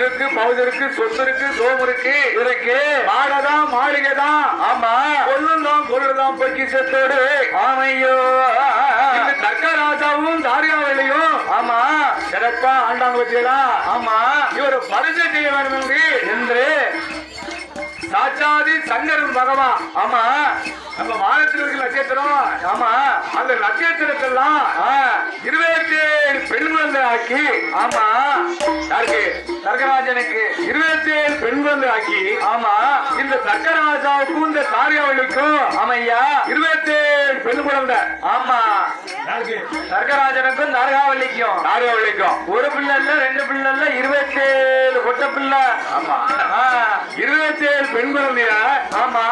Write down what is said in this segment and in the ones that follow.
ஆள் இருக்கு பவுது இருக்கு சொத்து இருக்கு சோம் இருக்கு இருக்கு மாடதான் மாளிகை தான் ஆமா கொள்ளுந்தான் கொள்ளுதான் பொக்கிஷத்தோடு ஆமையோ. இந்த தர்க்கராஜாவும் தாரியாவிலையும். ஆமா. சிறப்பா ஆண்டாங்க பத்தியலா. ஆமா. இவர் பரிசு செய்ய வேண்டும் என்று. சாட்சாதி சங்கரன் பகவான். ஆமா. நம்ம வானத்தில் இருக்கிற நட்சத்திரம் ஆமா. அந்த நட்சத்திரத்தெல்லாம் இருபத்தி ஏழு பெண் குழந்தை ஆக்கி ஆமா. யாருக்கு? தர்கராஜனுக்கு இருபத்தி ஏழு பெண் குழந்தை ஆக்கி ஆமா. இந்த தர்கராஜாவுக்கும் இந்த தாரியாவளிக்கும் ஆமையா இருபத்தி ஏழு பெண் குழந்தை ஆமா. தர்கராஜனுக்கும் தர்காவல்லிக்கும். தாரியாவளிக்கும் ஒரு பிள்ளை இல்ல ரெண்டு பிள்ளை இல்ல இருபத்தி ஏழு கொட்ட பிள்ளை. ஆமா. இருபத்தி ஏழு பெண் குழந்தையா? ஆமா.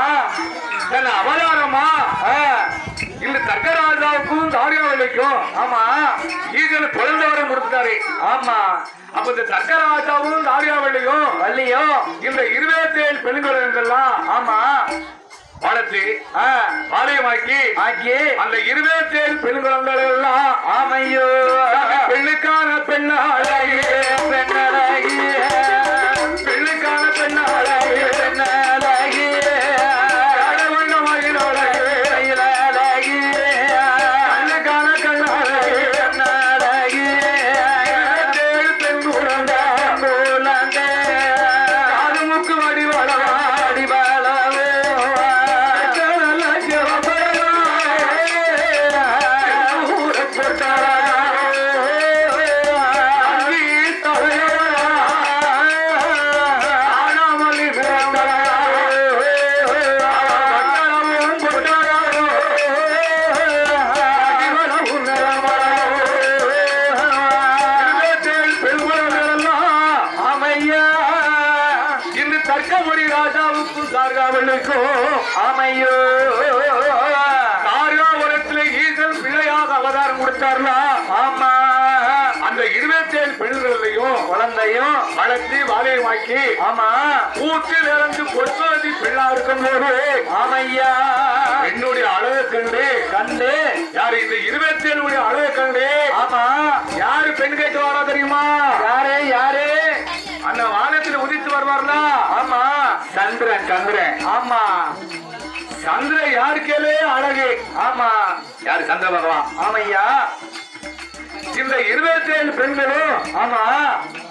அவதாரம் ஆ, இந்த தர்க்கராஜாவுக்கும் தாரியாவளிக்கும் ஆமா ஈசன் குழந்தை வரம் கொடுத்தாரு ஆமா. அப்ப இந்த தர்க்கராஜாவும் தாரியாவளியும் வள்ளியோ இந்த இருபத்தி ஏழு பெண் குழந்தைகள்லாம் ஆமா வளர்த்து பாளையமாக்கி ஆக்கி அந்த இருபத்தி ஏழு பெண் குழந்தைகள் எல்லாம் ஆமையோ. பெண்ணுக்கான பெண்ணாளே பெண்ணழகிய குழந்தையும் வளர்த்தி வாலியமாக்கி ஆமா. ஊற்றில் இறந்து பொற்சாதி பெண்ணா இருக்கும் போது ஆமையா. என்னுடைய அழகு கண்டு. கண்டு. யார் இந்த இருபத்தேழுடைய அழகு கண்டு? ஆமா. யாரு பெண் கேட்டு வரா தெரியுமா? யாரு யாரு? அந்த வானத்தில் உதித்து வருவார்ல? ஆமா. சந்திரன் சந்திரன். ஆமா. சந்திரன் யாருக்கேலே அழகு. ஆமா. யாரு சந்திர பகவான்? ஆமையா. இந்த இருபத்தி ஏழு பெண்களும் ஆமா.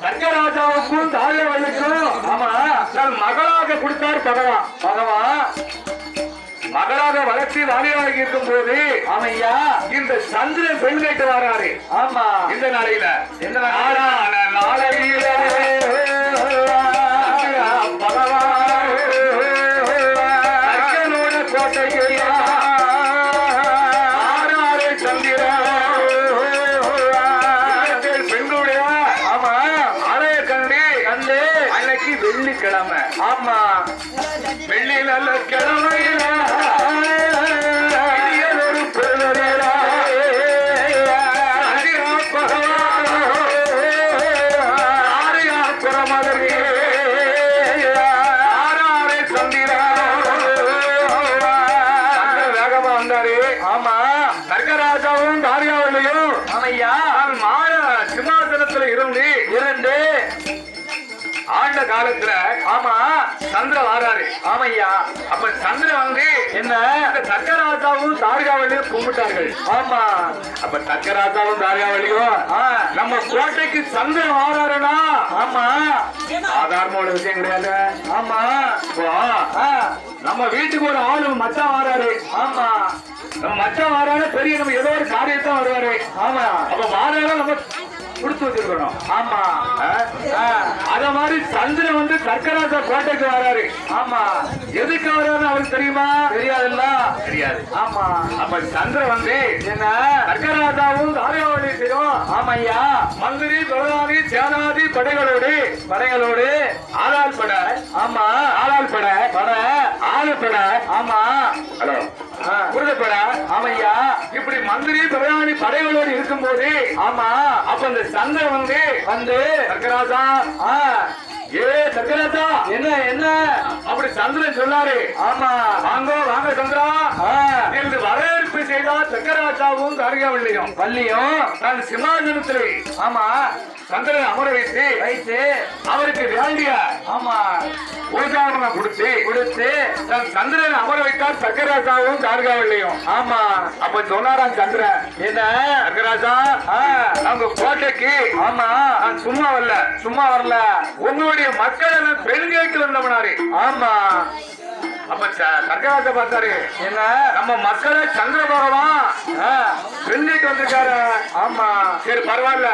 சர்க்கராஜாவுக்கும் தாயவளுக்கும் ஆமா தன் மகளாக கொடுத்தார் பகவான். பகவான் மகளாக வளர்ச்சி வாலியாகி இருக்கும் போது ஆமையா? இந்த சந்திரன் பெண் கேட்டு வராரு. ஆமா. இந்த நாளையில. நாளையில? நாளான நாளையிலே. சர்க்கராஜாவும் தாரியாவிலையும் நான் மாற சிம்மாசனத்துல இருந்து இரண்டு ஆண்ட காலத்துல ஆமா சந்திர வாராரு. ஆமையா அப்ப சந்திரன் வந்து என்ன? இந்த தர்க்கராஜாவும் தாரிகாவளியும் கும்பிட்டார்கள். ஆமா அப்ப தர்க்கராஜாவும் தாரிகாவளியும் நம்ம கோட்டைக்கு சந்திரன் வாராருன்னா ஆமா. சாதாரண விஷயம் கிடையாது. ஆமா. நம்ம வீட்டுக்கு ஒரு ஆளு மச்சான் வாராரு. ஆமா. நம்ம மச்சான் வாராரு பெரிய நம்ம ஏதோ ஒரு காரியத்தான் வருவாரு. ஆமா. அப்ப வாராரு நம்ம கொடுத்து வச்சிருக்கணும் ஆமா. ஆ? அத மாதிரி சந்திரன் வந்து தர்க்கராஜா கோட்டைக்கு வராரு. ஆமா. எதுக்கு வராருன்னு அவருக்கு தெரியுமா? தெரியாதுல்ல? தெரியாது. ஆமா. அப்ப சந்திரன் வந்து என்ன? தர்க்கராஜாவும் செய்யும் ஆமையா மந்திரி பிரதானி சேனாதி படைகளோடு படைகளோடு ஆளால் பட ஆமா ஆளால் பட பட ஆளு பட ஆமா. ஹலோ. புரிதப்பட ஆமையா இப்படி மந்திரி பிரதானி படைகளோடு இருக்கும்போது ஆமா அப்ப இந்த சந்திரன் வந்து வந்து சர்க்கராஜா ஆ, ஏ சர்க்கராஜா என்ன என்ன? அப்படி சந்திரன் சொன்னாரு. ஆமா. வாங்க வாங்க சந்திரா. என்று வரவேற்பு செய்தார் சக்கரராஜாவும் தாரிகாவல்லியும் வள்ளியும். நான் சிம்மாசனத்திலே. ஆமா. சந்திரன் அமர வைத்து வைத்து அவருக்கு வேண்டிய ஆமா. உபச்சாரம் கொடுத்து கொடுத்து சந்திரன் அமர வைத்தார் சக்கரராஜாவும் தாரிகாவல்லியும் ஆமா. அப்ப சொன்னாராம் சந்திரன். என்ன? சக்கரராஜா அவங்க கோட்டைக்கு ஆமா. நான் சும்மா வரல. சும்மா வரல. உங்களுடைய மக்களை நான் பெண் கேட்டு வந்தவனாரு. ஆமா. அப்ப ச- சக்கரராஜா பார்த்தாரு. என்ன? நம்ம மக்களை சந்திர பகவான் கேட்டு வந்திருக்காரு. ஆமா. சரி பரவாயில்ல.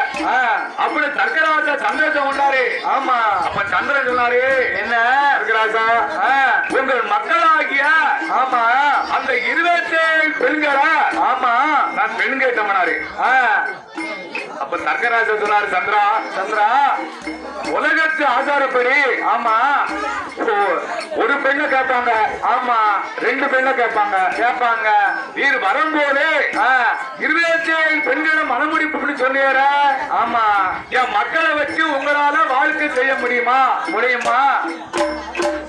அப்படி சக்கரராஜா சந்திரத்தை கொண்டாரு. ஆமா. அப்ப சந்திரன் சொன்னாரு. என்ன? சக்கரராஜா ஆ, உங்கள் மக்களாகிய ஆமா. அந்த இருபத்தேழு பெண்களை ஆமா. நான் பெண் கேட்டவனாரு அப்ப சக்கரராஜா சொன்னாரு சந்திரா சந்திரா உலகத்து ஆசாரப்படி ஆமா ஒரு பெண்ணை கேட்பாங்க ஆமா ரெண்டு பெண்ணை கேட்பாங்க கேட்பாங்க. நீர் வரும்போதே ஆ, பெண்களும் மனமுடிப்புன்னு சொன்னீர ஆமா. என் மக்களை வச்சு உங்களால வாழ்க்கை செய்ய முடியுமா? முடியுமா?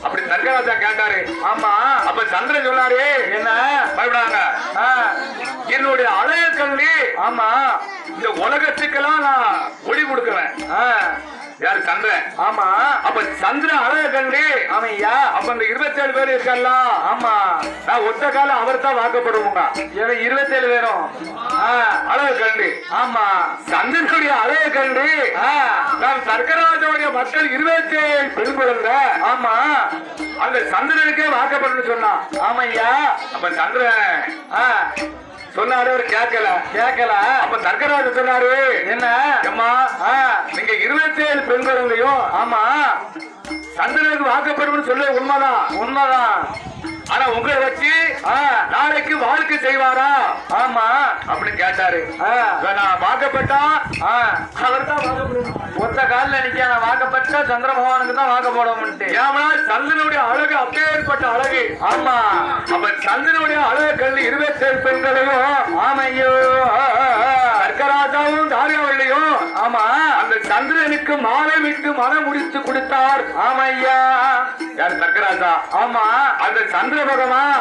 அப்படி சங்கராஜா கேட்டாரு ஆமா அப்ப சந்திரன் சொன்னாரு என்ன? பயப்படாங்க என்னுடைய அழகு கல்வி ஆமா. இந்த உலகத்துக்கெல்லாம் நான் ஒளி கொடுக்குறேன். யாரு சந்திரன்? ஆமா. அப்ப சந்திரன் அழகு கல்வி ஆமையா. அப்ப இந்த இருபத்தேழு பேர் இருக்கல்ல? ஆமா. நான் ஒத்த காலம் அவர் தான் வாக்கப்படுவோங்க இவன் இருபத்தேழு பேரும். ஆ, அழகு கல்வி ஆமா. சந்திரனுடைய அழகு ஆ, நான் சர்க்கராஜனுடைய மக்கள் இருபத்தி ஏழு பெண் குழந்தை. ஆமா. அந்த சந்திரனுக்கே வாக்கப்படணும்னு சொன்னான். ஆமையா. அப்ப சந்திரன் சொன்னாரு அவர் கேட்கல. கேட்கல. அப்ப சர்க்கராஜ சொன்னாரு. என்ன? அம்மா நீங்க இருபத்தி ஏழு பெண் குழந்தையும் ஆமா. சந்திரனுக்கு வாக்கப்படும் சொல்ல உண்மைதான். உண்மைதான். ஆனா உங்களை வச்சு நாளைக்கு வாழ்க்கை செய்வாரா? ஆமா. அப்படின்னு கேட்டாரு. நான் வாக்கப்பட்டா? அவர் தான் ஒத்த காலில் நிக்க நான் வாக்கப்பட்ட சந்திர பகவானுக்கு தான் வாக்க போடுவோம்ட்டு ஏமா சந்திரனுடைய அழகு அப்பேற்பட்ட அழகு. ஆமா. அப்ப சந்திரனுடைய அழகு இருபத்தி ஏழு பெண்களையும் ஆமையோ சர்க்கராஜாவும் தாரியாவள்ளியும் ஆமா அந்த சந்திரனுக்கு மாலை விட்டு மனம் முடித்து கொடுத்தார் ஆமையா யார் சர்க்கராஜா ஆமா அந்த சந்திர பகவான்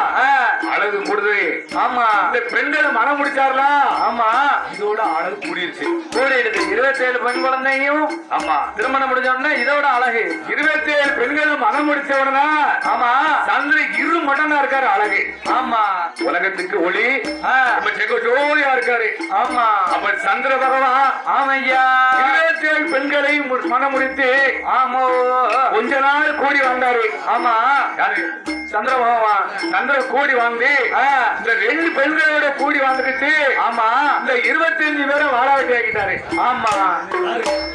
அழகு கூடுது. ஆமா இந்த பெண்கள் மனம் முடிச்சார்ல ஆமா இதோட அழகு கூடிருச்சு. கூடிடுது இருபத்தேழு பெண் குழந்தையும் ஆமா திருமணம் முடிஞ்சோம்னா இதோட அழகு. இருபத்தி ஏழு பெண்களை மனம் முடிச்சவனா ஆமா சந்திர இரு மடங்கா இருக்காரு அழகு. ஆமா உலகத்துக்கு ஒளி ஆஹ் நம்ம செக்க ஜோதியா இருக்காரு ஆமா. அப்ப சந்திர பகவான். ஆமையா. இருபத்தி ஏழு பெண்களை மு- மனம் முடித்து ஆமோ. கொஞ்ச நாள் கூடி வந்தாரு ஆமா. யாரு? சந்திர பகவான். சந்திர கூடி வாங்கி இந்த ரெண்டு பெண்களோட கூடி வந்துக்கிட்டு ஆமா. இந்த இருபத்தஞ்சு பேரை வாழ வெட்டி ஆக்கிட்டாரு. ஆமா.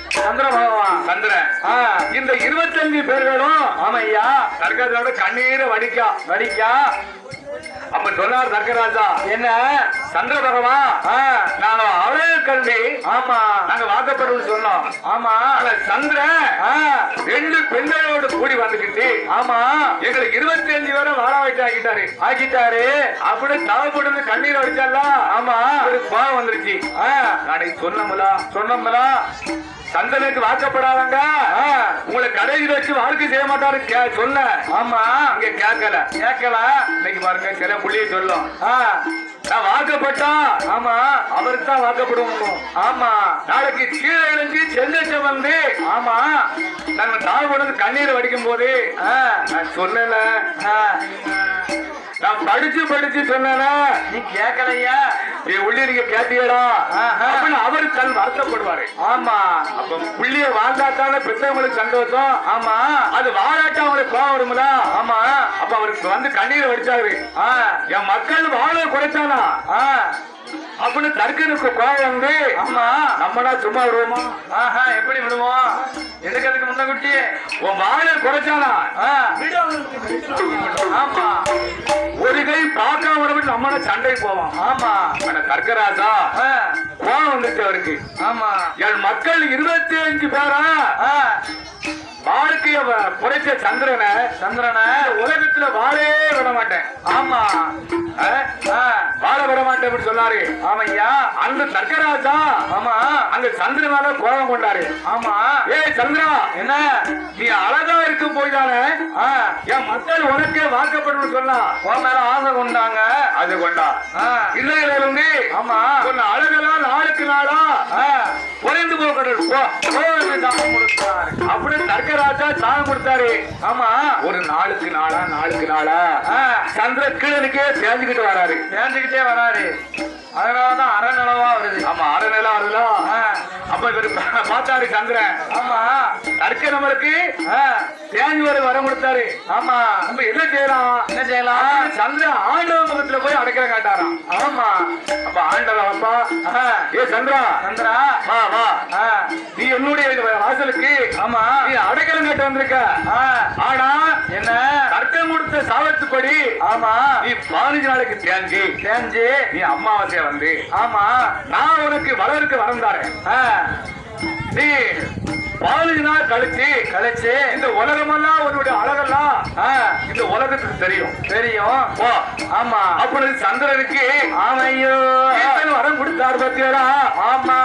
சந்திர பகவான். சந்திரன் ஆ, இந்த இருபத்தஞ்சு பேர்களும் ஆமையா. சர்க்கராஜாவோட கண்ணீரை வடிக்கா. வடிக்கா. அப்ப சொன்னார் சர்க்கராஜா என்ன? சந்திர பகவான் நாங்க அழகு கல்வி. ஆமா. நாங்க வாக்கப்படுவோம் சொன்னோம். ஆமா. ஆ, ரெண்டு பெண்களோட கூடி வந்துக்கிட்டு ஆமா. எங்களுக்கு இருபத்தி அஞ்சு பேரை வாழ வச்சு ஆக்கிட்டாரு. ஆக்கிட்டாரு. அப்படி தவப்படுது கண்ணீர் வடிச்சால ஆமா. கோவம் வந்துருச்சு. நாளைக்கு சொன்னமுலா? சொன்னோம்ல. சந்தனுக்கு வாக்கப்படாதங்க. உங்களை கடையில் வச்சு வாழ்க்கை செய்ய மாட்டாரு சொன்ன ஆமா. அங்க கேட்கல. கேட்கல. இன்னைக்கு பாருங்க சில புள்ளிய சொல்லும். நான் வாக்கப்பட்டா ஆமா அவருக்கு தான் வாக்கப்படுவோம் ஆமா நாளைக்கு கீழே இழந்து செல்லச்ச வந்து ஆமா நம்ம தாழ்வுடன் கண்ணீர் வடிக்கும் போது நான் சொன்னல நான் படிச்சு படிச்சு சொன்னேன. நீ கேட்கலையா என் உள்ளி நீங்க கேட்டீங்களா அவரு தன் வருத்தப்படுவாரு. ஆமா அப்ப புள்ளிய வாழ்ந்தாத்தான பெற்றவங்களுக்கு சந்தோஷம்? ஆமா அது வாழாட்டா அவங்களுக்கு கோவம் வரும்ல? ஆமா அப்ப அவருக்கு வந்து கண்ணீர் வடிச்சாரு. என் மக்கள் வாழ குறைச்சாங்க. ஆ, அப்படின்னு தர்க்கனுக்கு கோவம் வந்து ஆமா. நம்மனா சும்மா விடுவோமா? ஆஹா எப்படி விடுவோம்? எதுக்கு அதுக்கு முன்ன குட்டி? உன் வாழ குறைச்சானா? ஆமா. ஒரு கை பார்க்காம விடவிட்டு நம்மனா சண்டை போவோம் ஆமா. ஆ, கோவம் வந்துச்சு அவருக்கு. ஆமா. என் மக்கள் இருபத்தி அஞ்சு பேரா? ஆ, வாழ்க்கைய வ- குறைச்ச சந்திரனை சந்திரனை உலகத்துல வாழவே விட மாட்டேன் ஆமா. ஆ? ஆ, வாழ விட மாட்டேன் அப்படின்னு சொன்னாரு. ஆமையா அந்த சர்க்கராஜா ஆமா அந்த சந்திரன் மேல கோபம் கொண்டாரு. ஆமா. ஏ சந்திரா என்ன? நீ அழகா இருக்கு போய்தானே என் மக்கள் உனக்கே வாக்கப்படும் சொன்னா உன் மேல ஆசை கொண்டாங்க அது கொண்டா. இல்லையில இருந்து ஆமா உன் அழகெல்லாம் நாளுக்கு நாளா குறைந்து போகணும் அப்படி ஓ, இது தானம் கொடுத்தாரு. ஆமா. ஒரு நாளுக்கு நாளா நாளுக்கு நாளா? ஆ, சந்திர கீழனுக்கே தேஞ்சுக்கிட்டு வராரு. பேஞ்சுக்கிட்டே வராரு. அதனாலதான் அறநிலவா வருது. ஆமா அதுலாம் ஆ, அப்ப இவரு பார்த்தாரு சந்திரன். ஆமா. தர்க்க நம்மளுக்கு தேஞ்சு வர வரம் கொடுத்தாரு. ஆமா. நம்ம என்ன செய்யலாம்? என்ன செய்யலாம்? சந்திரன் ஆண்டவ முகத்துல போய் அடைக்கிற காட்டாராம். ஆமா. அப்ப ஆண்டவன் அப்பா ஆ, ஏ சந்திரா. சந்திரா. வா வா. நீ என்னுடைய வாசலுக்கு ஆமா. நீ அடைக்கலம் கேட்டு வந்திருக்க. ஆனா என்ன? தர்க்கம் கொடுத்த சாபத்துப்படி ஆமா. நீ பதினஞ்சு நாளைக்கு தேஞ்சி. தேஞ்சு. நீ அமாவாசைய வந்து. ஆமா. நான் உனக்கு வளருக்கு வரம் தரேன் ஆ, நீ நாள் கழிச்சு கழிச்சு இந்த உலகமெல்லாம் உன்னுடைய அழகெல்லாம் இந்த உலகத்துக்கு தெரியும். தெரியும். ஆமா. அப்படி சந்திரனுக்கு ஆமையோ. வரம் கொடுத்தாரு பத்தியரா ஆமா.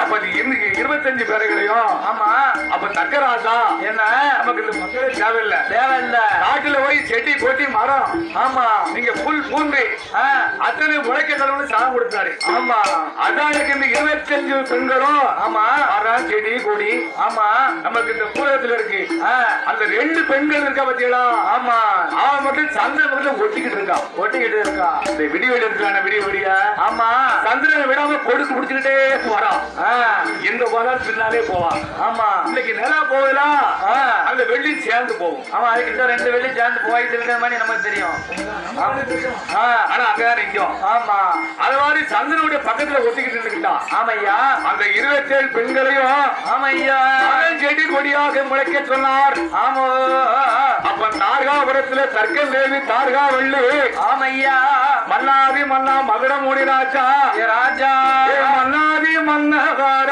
அப்ப இருபத்தஞ்சு பேர்களையும். ஆமா. அப்ப தக்கராஜா என்ன? நமக்கு இந்த மக்களே தேவையில்லை. தேவையில்ல. காட்டுல போய் செடி கொட்டி மரம். ஆமா. நீங்க புல் பூண்டு. அத்தனை முளைக்க கடவுள் சாகம் கொடுத்தாரு. ஆமா. அதான் எனக்கு இந்த இருபத்தஞ்சு பெண்களும் ஆமா. மரம் செடி கொடி. ஆமா. நமக்கு இந்த பூரகத்துல இருக்கு. அந்த ரெண்டு பெண்கள் இருக்கா பத்தியடா ஆமா. அவன் மட்டும் சந்திரன் மட்டும் ஒட்டிக்கிட்டு இருக்கான் ஒட்டிக்கிட்டு இருக்கா? இந்த விடி வெடி இருக்கான விடி வெடியா ஆமா. சந்திரனை விடாம கொடுக்கு பிடிச்சுக்கிட்டே ஆ, எங்க போனாலும் பின்னாலே போவான் ஆமா. இன்னைக்கு நிலா போகலாம் அந்த வெள்ளி சேர்ந்து போகும். ஆமா அதுக்கிட்ட ரெண்டு வெள்ளி சேர்ந்து போயிட்டு இருக்கிற மாதிரி நமக்கு தெரியும். ஆனா அங்கதான் நிக்கும் ஆமா. அது மாதிரி சந்திரனுடைய பக்கத்துல ஒட்டிக்கிட்டு இருந்துக்கிட்டான் ஆமையா அந்த இருபத்தேழு பெண்களையும் ஆமையா மகன் செடி கொடியாக முளைக்க சொன்னார். ஆமோ. அப்ப தார்காபுரத்துல தர்க்கம் தேவி தார்கா வள்ளி ஆமையா. மன்னாதி மன்னா மதுர ராஜா. ராஜா மன்னாதி மன்னகார.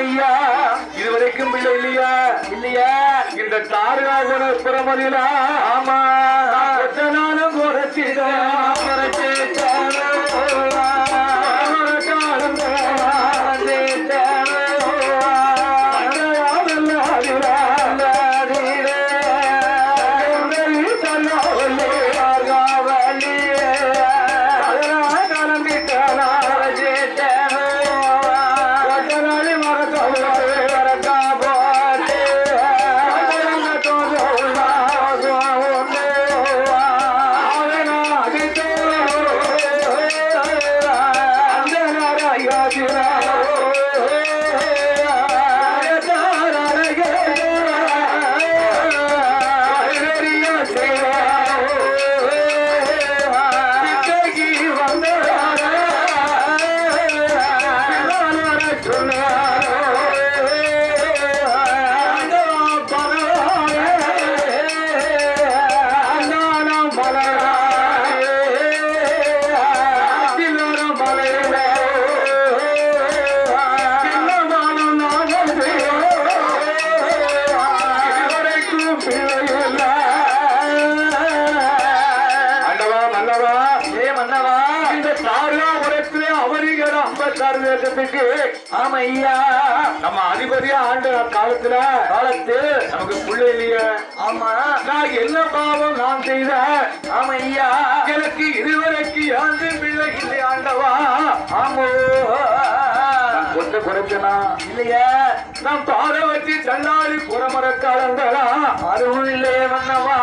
ஐயா இதுவரைக்கும் பிள்ளை இல்லையா? இல்லையா. இந்த தாரகாசன புறமதிலா ஆமா. நானும் குறைச்சிட்டேன் ஆமா நான் என்ன பாவம் நான் செய்தேன் ஆமையா எனக்கு இதுவரைக்கு யாரு பிள்ளை இல்லை ஆண்டவா. ஆமோ. கொஞ்சம் குறைச்சனா? இல்லையா. நான் பாட வச்சு தள்ளாடி புறமரக்காரங்களா? அதுவும் இல்லையே வண்ணவா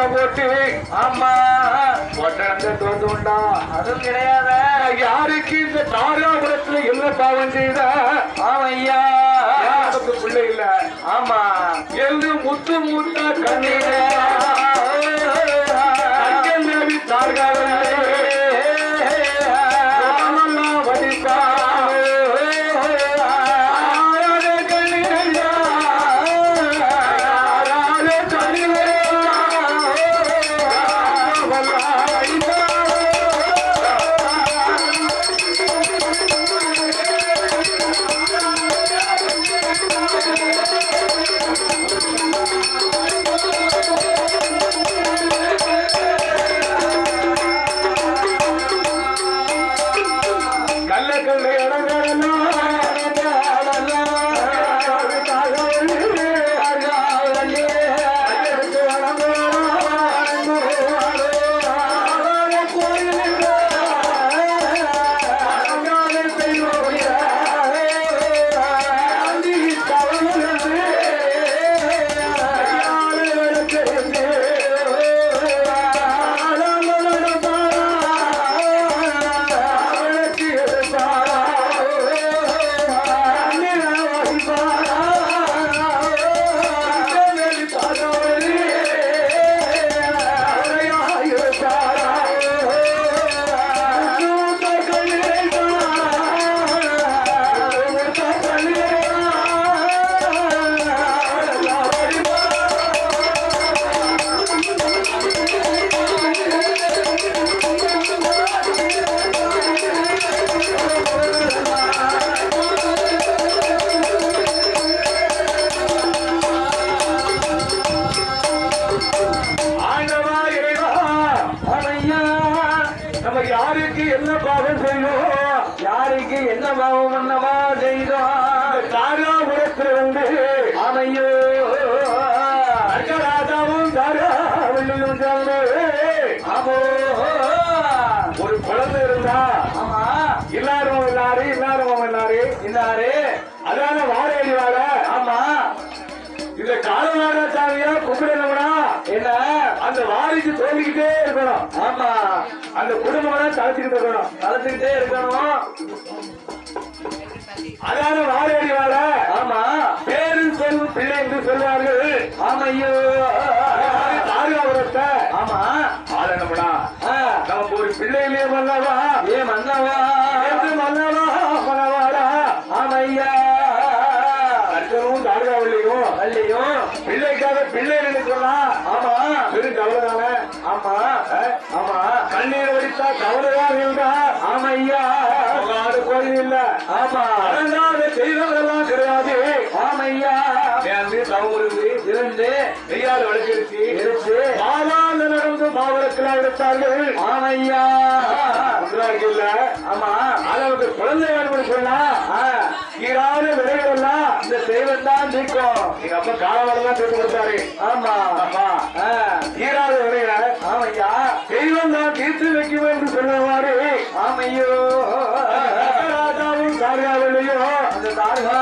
தோட்டா போட்டு ஆமா கொண்டாந்து தோண்டுண்டா அதுவும் யாருக்கு இந்த தாராபுரத்துல என்ன பாவம் செய்த? ஆமையா. பிள்ளை இல்ல? ஆமா. எல்லு முத்து முத்த கண்ணீர். குழம்பிக்கிட்டே இருக்கணும். ஆமா. அந்த குடும்பம் தலைச்சுக்கிட்டு இருக்கணும். தலைச்சுக்கிட்டே இருக்கணும். அதான வாரடி வாழ. ஆமா. பேரு சொல் பிள்ளை என்று சொல்வார்கள். ஆமா ஐயோ பாதுகாப்புறத்தை ஆமா. ஆளணும்னா நமக்கு ஒரு பிள்ளை மல்லவா ஏ மல்லவா என்று மல்லவா மல்லவாடா ஆமா ஐயா அல்லையும் பிள்ளைக்காக பிள்ளை நினைக்கலாம் ஆமா. பெரும் கவலைதானே ஆமா ஆமா. கண்ணீர் வடித்தா கவலையாக இருந்தா ஆமையா. அது கோயில் இல்ல. ஆமா. அடங்காத செய்தவரெல்லாம் கிடையாது. ஆமையா. நேர்ந்து தவம் இருந்து இருந்து நெய்யால் வளர்ச்சிருச்சு இருந்து. மாதாந்த நடந்து மாவட்டத்தில் எடுத்தார்கள் ஆமையா. ஆமா. அளவுக்கு குழந்தை வேணும்னு சொன்னா ஈரான எல்லாம் இந்த தெய்வம் தான் நீக்கும். எங்க அப்பா காலவாரம் தான் கொடுத்தாரு. ஆமா. ஈராத விலைகளை ஆமையா. தெய்வம் தான் தீர்த்து வைக்கும் என்று சொன்னவாறு ஆமையோ. ராஜாவும் காரியாவிலையும் அந்த தாரகா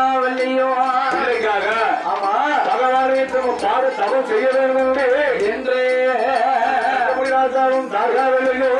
பிள்ளைக்காக ஆமா. பகவானை பாட தவம் செய்ய வேண்டும் என்று. ராஜாவும் காரியாவிலையும்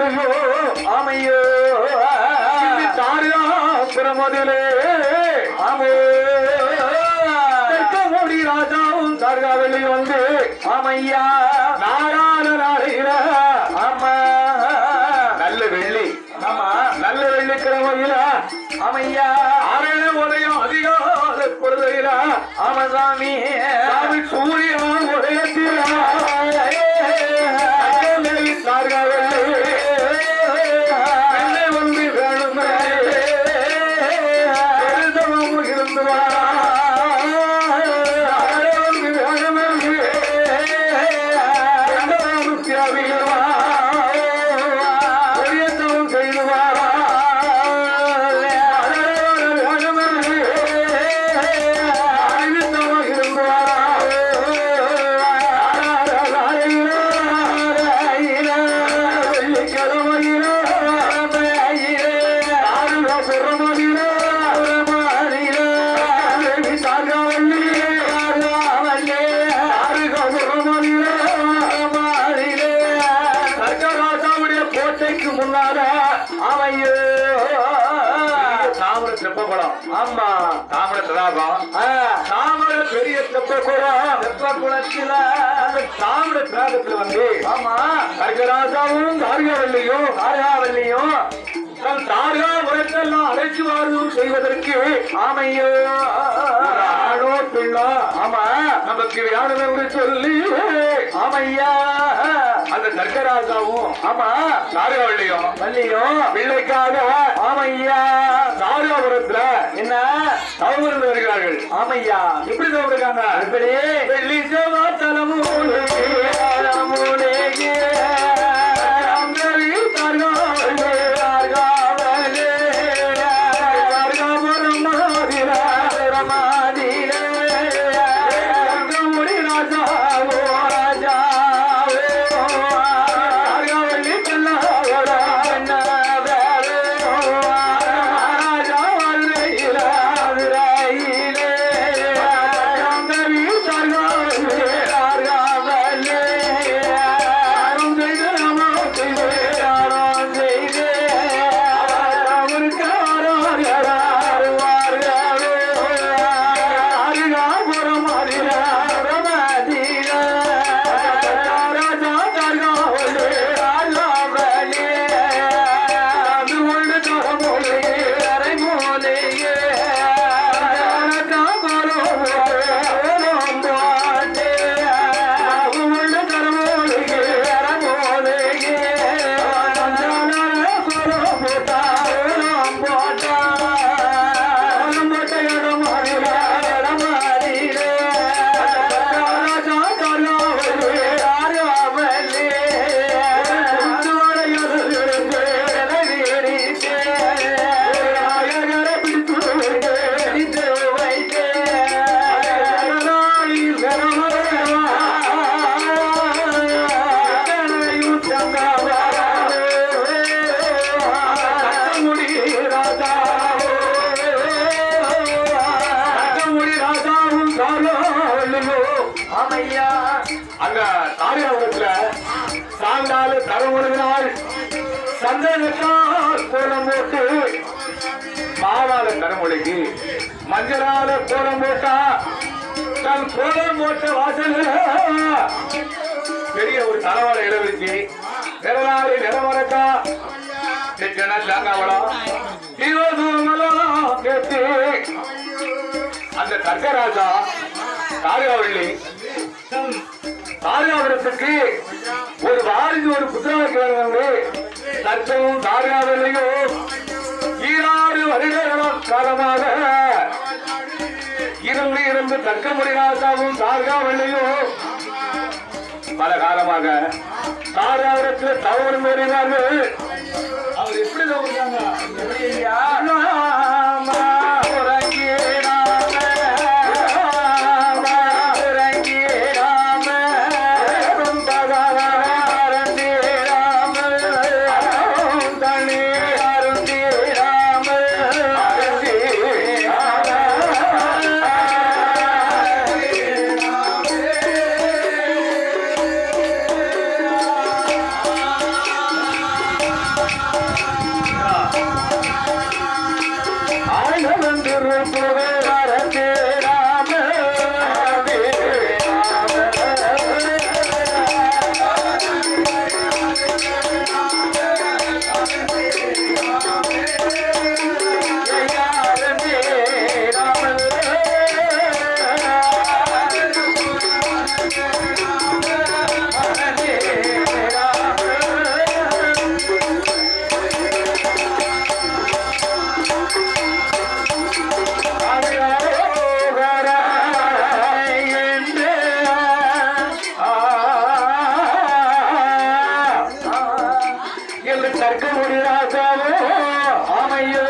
ஆமையோ. புறமதிலே ஆமே. தெற்கமோடி ராஜாவும் தார்காவெளி வந்து ஆமையா. நாராயண நாளையில ஆமா. நல்ல வெள்ளி. ஆமா. நல்ல வெள்ளிக்கிழமையில ஆமையா. அரண உதயம் அதிகால பொழுதையில ஆமசாமி. சாமி சூரியன் உதயத்தில. தார்காவெளி வெப்ப குளத்தில அந்த தாமர திராகத்துல வந்து ஆமா. கர்கராஜாவும் தாரியாவல்லையும் ஆறாவல்லையும் தன் தாரியா முறைக்கெல்லாம் அழைச்சி வாழ்வு செய்வதற்கு ஆமையோ ஆணோ பிள்ளா ஆமா நமக்கு வேணும் என்று சொல்லி ஆமையா அந்த கர்கராஜாவும் ஆமா தாரியாவல்லையும் வள்ளியும் பிள்ளைக்காக ஆமையா தாரியாபுரத்துல என்ன? தவறு வருகிறார்கள் ஆமையா எப்படி தவறு இருக்காங்க? எப்படி? வெள்ளி மாவால கரமொழிக்கு மஞ்சளால கோலம் போட்டா தன் கோலம் போட்ட வாசல் பெரிய ஒரு தலவாழை இளவரிசி நிறநாளி நிலவரக்கா சிக்கன சாங்காவளம் தீவதூமலம் கேட்டு. அந்த கர்க்கராஜா காரியாவள்ளி காரியாவரத்துக்கு ஒரு வாரிசு ஒரு புத்தகம் வேணுங்க தற்சமும் தாரியாவிலையும் ஈராறு வருடங்களும் காலமாக இருந்து இருந்து தர்க்க ராஜாவும் தாரியாவிலையும் பல காலமாக தாராவரத்தில் தவறு மேறினார்கள் அவர் எப்படி தவறுறாங்க கற்கள் கற்க முடியாதாவோ அமையோ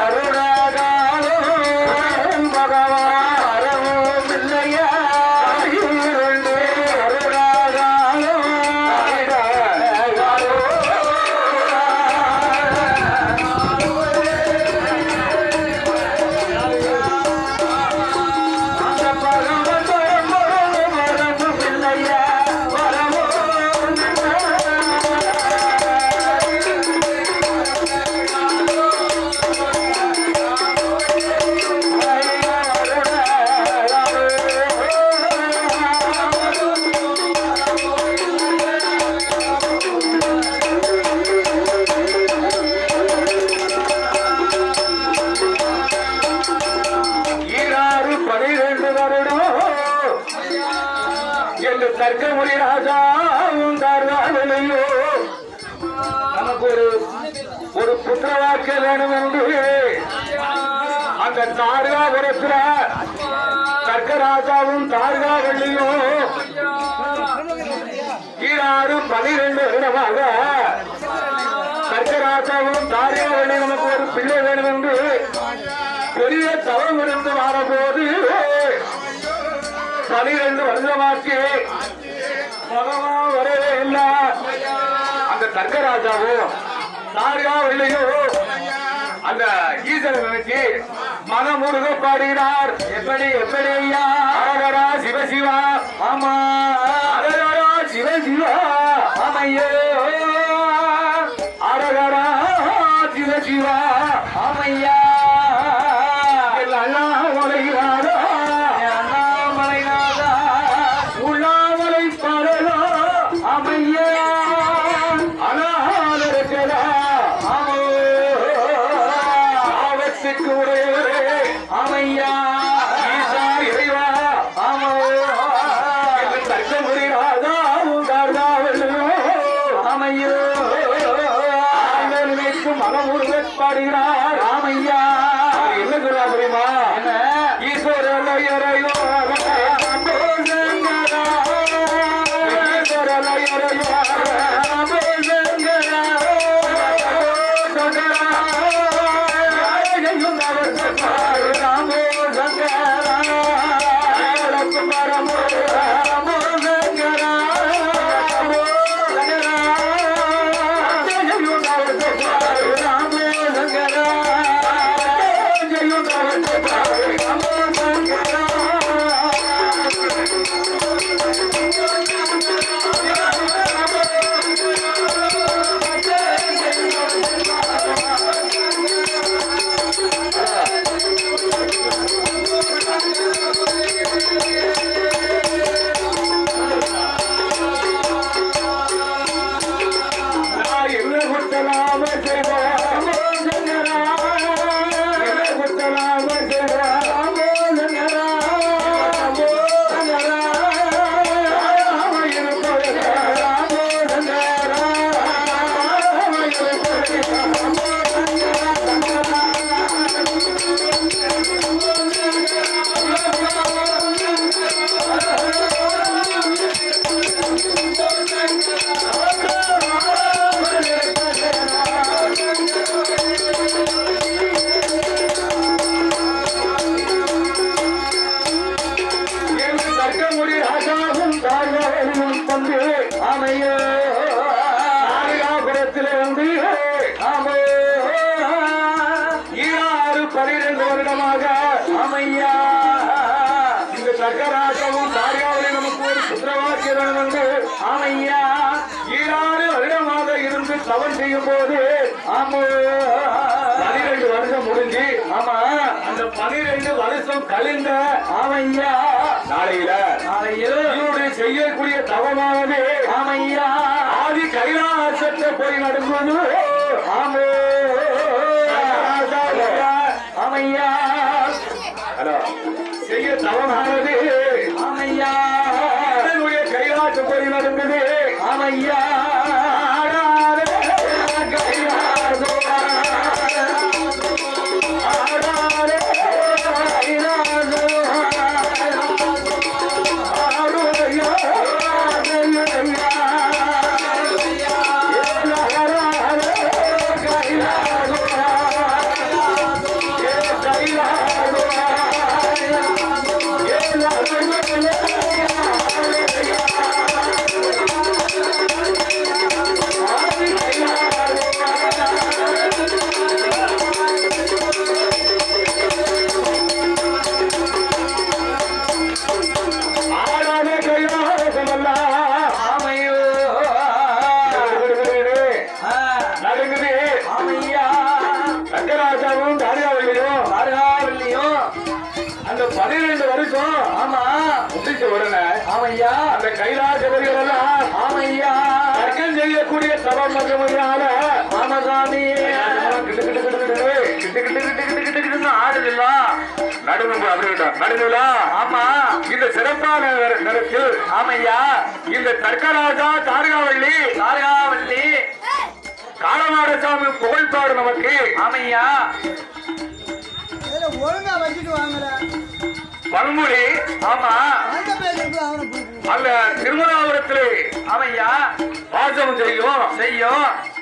அருணகாலும் பகவான். பிள்ளை வேணும் என்று பெரிய தவம் இருந்து வரபோது பனிரெண்டு வருடமாக்கி மதமா வரவே இல்லை. அந்த தர்க்கராஜாவும் தாரியா வெள்ளையோ அந்த ஈசனை நினைச்சு மனமுருக பாடுகிறார் எப்படி எப்படி ஐயா? அரகரா சிவசிவா. ஆமா. அரகரா சிவசிவா. ஆமையோ. சிவசிவா ஆமையா வந்து தந்து ஆமையோ நாகபுரத்திலே ஈராறு பனிரெண்டு வருடமாக அமையா? இந்த தர்க்கராஜாவும் தாழ்வாவில் நமக்கு ஒரு புத்திரவாக்கியம் வந்து அமையா? ஈராறு வருடமாக இருந்து தவன் செய்யும் போது ஆமோ பனிரெண்டு வருஷம் கழிந்த ஆமையா. நாளையில. நாளையில். இவருடைய செய்யக்கூடிய தவமானது. ஆமையா. ஆதி கைலாசத்தை போய் நடந்தது ஆமே. ஆமையா. ஹலோ. செய்ய தவமானது. ஆமையா. கைலாசம் போய் நடந்தது ஆமையா. நடுவுல ஆமா. இந்த சிறப்பான நேர- நேரத்தில் ஆமையா. இந்த தர்க்கராஜா தாரகாவள்ளி தாரகாவல்லி காலமாடசாமி புகழ்பாடு நமக்கு. ஆமையா. ஒழுங்கா வச்சுட்டு வாங்கல. பன்மொழி ஆமா. அந்த திருமணாபுரத்திலே ஆமையா. வாசம் செய்யும். செய்யும்.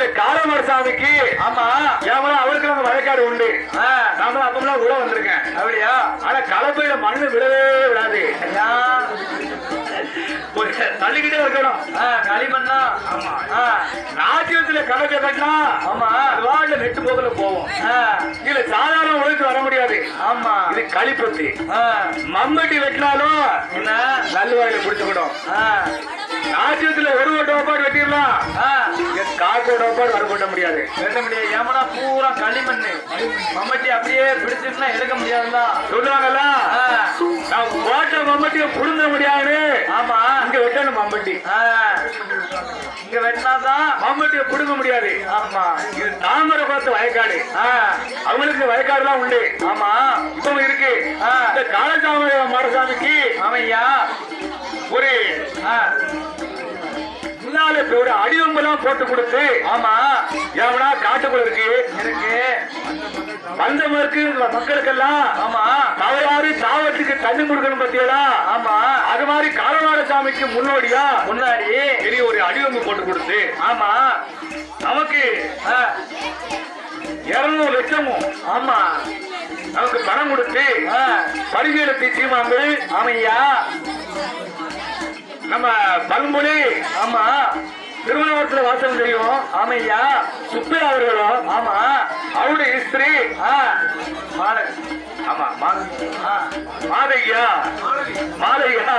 இல்ல இந்த காலமாடசாமிக்கு ஆமா. ஏமா அவருக்கு நம்ம வழக்காடு உண்டு. நாம அப்பமெல்லாம் உள்ள வந்திருக்கேன். அப்படியா? ஆனா கலப்பையில மண்ணு விடவே விடாது. தள்ளிக்கிட்டே இருக்கணும். களிமண்ணா ஆமா. ராஜ்யத்துல கணக்கு கட்டினா ஆமா. வாழ்ல நெட்டு போகல போவோம். ஆ, இதுல சாதாரண உழைத்து வர முடியாது. ஆமா. இது களிப்பத்தி ஆ, மம்பட்டி வெட்டினாலும் என்ன? நல்லவாயில பிடிச்சுக்கிடும் ஆ, ராஜ்யத்துல ஒரு ஓட்ட வெட்டிடலாம். காக்கோட ஒப்பாடு வரப்பட்ட முடியாது. வெட்ட முடியாது ஏமனா பூரா களிமண்ணு. மம்மட்டி அப்படியே பிடிச்சிட்டுனா எடுக்க முடியாதுல்ல சொல்லுவாங்கல்ல நான் போட்ட மம்பட்டியை புடுங்க முடியாது. ஆமா. இங்க வெட்டணும் மம்பட்டி ஆ, இங்க வெட்டினாதான் மம்பட்டியை புடுங்க முடியாது. ஆமா. இது தாமரை பார்த்து வயக்காடு. அவங்களுக்கு வயக்காடுலாம் உண்டு. ஆமா. இப்போ இருக்கு. இந்த காலசாமி மாரசாமிக்கு ஆமையா. ஒரு முன்னால இப்ப ஒரு அடிவம்பெல்லாம் போட்டு கொடுத்து ஆமா ஏவனா காட்டுக்குள்ள இருக்கு இருக்கு வந்தவருக்கு மக்களுக்கெல்லாம் ஆமா தவறாறு தாவத்துக்கு தண்ணி கொடுக்கணும் பத்தியலா ஆமா அது மாதிரி காலவாட சாமிக்கு முன்னோடியா முன்னாடி பெரிய ஒரு அடிவம்பு போட்டு கொடுத்து ஆமா நமக்கு ஆ, இருநூறு லட்சமும் ஆமா நமக்கு பணம் கொடுத்து ஆ, பரிசீலத்தை சீமாங்கள் ஆமையா நம்ம பல்மொழி ஆமா. திருவண்ணாமலத்துல வாசம் செய்யும் ஆமையா? சுப்பையா அவர்களும் ஆமா. அவருடைய ஸ்திரீ. ஆ, மாலை ஆமா மாதையா மாதையா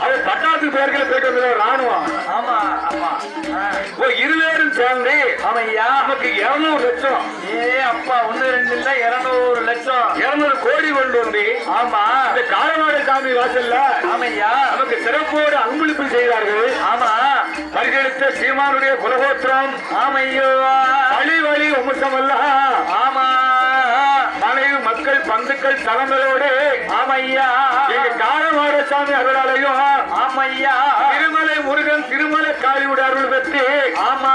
அவர் பட்டாசு பேர்கள் போயிட்டு வந்தது ராணுவம் ஆமா ஆமா. ஓ இருவேரும் சேர்ந்து ஆமையா? நமக்கு இருநூறு லட்சம். ஏ அப்பா ஒண்ணு ரெண்டு இல்ல இருநூறு லட்சம். இருநூறு கோடி கொண்டு வந்து ஆமா. இந்த காலவாட சாமி வாசல்ல ஆமையா? நமக்கு சிறப்போடு அன்பளிப்பு செய்தார்கள். ஆமா. பரிசளித்த சீமானுடைய குலகோத்திரம். ஆமையோ. வழி வழி வம்சமல்ல ஆமா. மக்கள் பந்துக்கள் தலங்களோடு ஆமையா. எங்க காலவாட சாமி அருளாலையும் ஆமையா. திருமலை முருகன் திருமலை காளியோட அருள் பெற்று ஆமா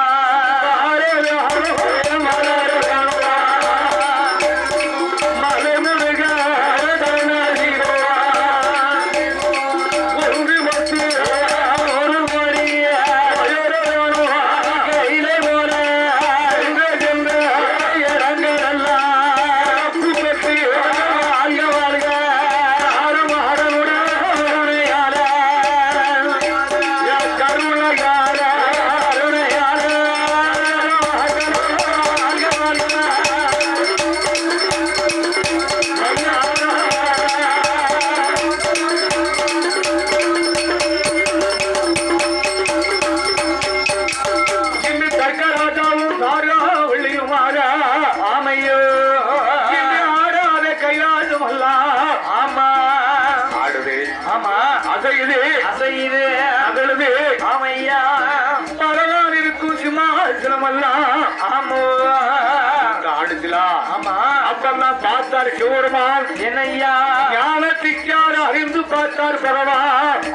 ஆமா. அப்பெல்லாம் பார்த்தார் சிவருமான் என்னையா ஞானத்திற்கார அறிந்து பார்த்தார் பரவா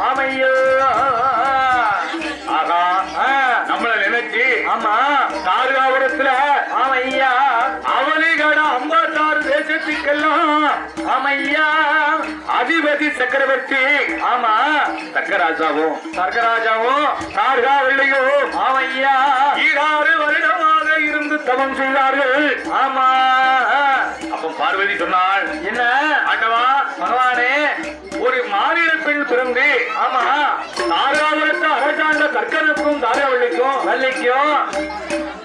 ஆமையோ. ஆகா நம்மள நினைச்சு ஆமா. தாருகாபுரத்துல ஆமையா. அவனிகட ஐம்பத்தாறு தேசத்துக்கெல்லாம் ஆமையா அதிபதி சக்கரவர்த்தி. ஆமா சக்கராஜாவும் சர்க்கராஜாவும் தார்காவல்லையும் ஆமையா ஈராறு வருடமாக இருந்து தவம் செய்தார்கள். ஆமா. அப்ப பார்வதி சொன்னாள் என்ன? ஆண்டவா பகவானே ஒரு மாநில பெண் பிறந்து ஆமா தாராபுரத்து அரசாண்ட தர்க்கர ராஜாவுக்கும் தாராவளிக்கும் வள்ளிக்கும்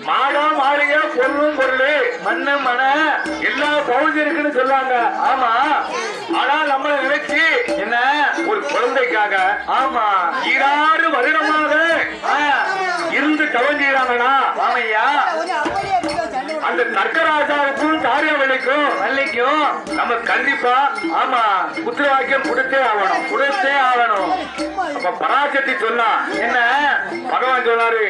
மாடா மாளிகை பொருளும் பொருள் மண்ணு மன எல்லா பகுதி இருக்குன்னு சொல்லாங்க. ஆமா. ஆனா நம்மள நினைச்சு என்ன ஒரு குழந்தைக்காக ஆமா ஈராறு வருடமாக இருந்து தவஞ்சீராங்கன்னா ஆமையா அந்த தர்க்கராஜாவுக்கும் தாரியாவளிக்கும் வள்ளிக்கும் நம்ம கண்டிப்பா ஆமா புத்திரவாக்கியம் கொடுத்தே ஆகணும் கொடுத்தே ஆகணும். அப்ப பராசக்தி சொன்னா என்ன பகவான் சொன்னாரு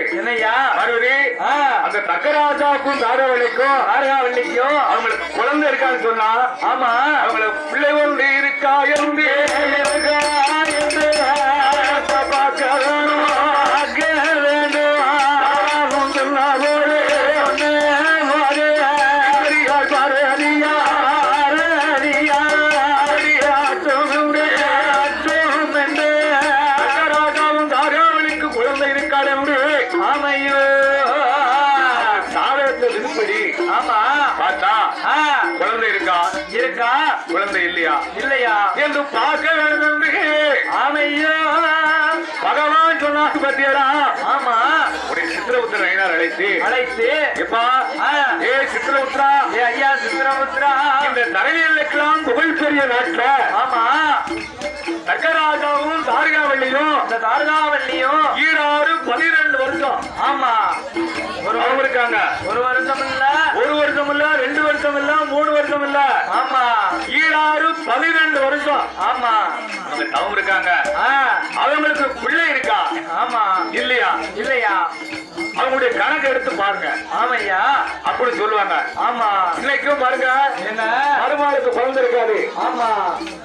பார்வதி ஆ, அந்த தக்கராஜாவுக்கும் தாராவளிக்கும் ஆர்காவல்லிக்கும் அவங்களுக்கு குழந்தை இருக்கான்னு சொன்னா ஆமா அவங்களுக்கு பிள்ளை ஒன்று இருக்கா என்று பத்தியடா? ஆமா. உடைய சித்திரபுத்திர நயினார் அழைத்து அழைத்து எப்பா? ஏ சித்திரபுத்திரா ஏ ஐயா சித்திரமுத்ரா இந்த தரையிலுக்கெல்லாம் புகழ் பெரிய நாட்டுல ஆமா. தக்கராஜாவும் தாரிகாவள்ளியும் இந்த தாரகாவல்லியும் ஈராறு பனிரெண்டு வருஷம். ஆமா. ஒரு அவங்க இருக்காங்க. ஒரு வருஷம் இல்ல ஒரு வருஷம் இல்ல ரெண்டு வருஷம் இல்ல மூணு வருஷம் இல்ல ஆமா. ஈராறு பனிரெண்டு வருஷம். ஆமா. அவங்க தவம் இருக்காங்க. அவங்களுக்கு பிள்ளை இருக்கா? ஆமா. இல்லையா? இல்லையா? அவங்களுடைய கணக்கு எடுத்து பாருங்க. ஆமையா? அப்படி சொல்லுவாங்க. ஆமா. இன்னைக்கும் பாருங்க. என்ன? மருமாளுக்கு குழந்தை இருக்காது. ஆமா.